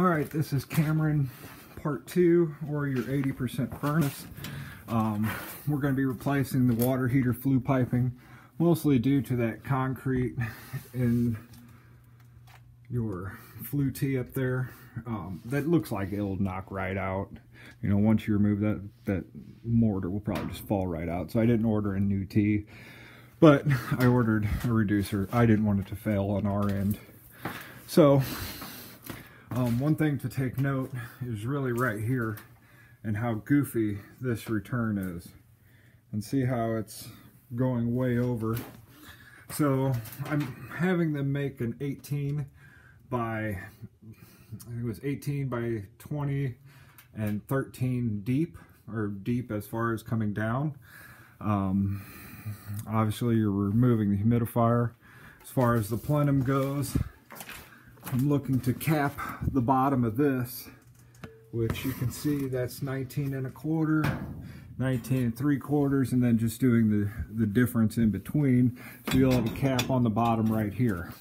All right, this is Camron part two, or your 80% furnace. Um, we're going to be replacing the water heater flue piping, mostly due to that concrete in your flue tee up there. Um, that looks like it'll knock right out. You know, once you remove that, that mortar will probably just fall right out. So I didn't order a new tee, but I ordered a reducer. I didn't want it to fail on our end. So um, one thing to take note is really right here and how goofy this return is. And see how it's going way over. So I'm having them make an 18 by, I think it was 18 by 20 and 13 deep, or deep as far as coming down. Um, obviously you're removing the humidifier. As far as the plenum goes, I'm looking to cap the bottom of this, which you can see that's 19 and a quarter, 19 and three quarters, and then just doing the, the difference in between. So you'll have a cap on the bottom right here.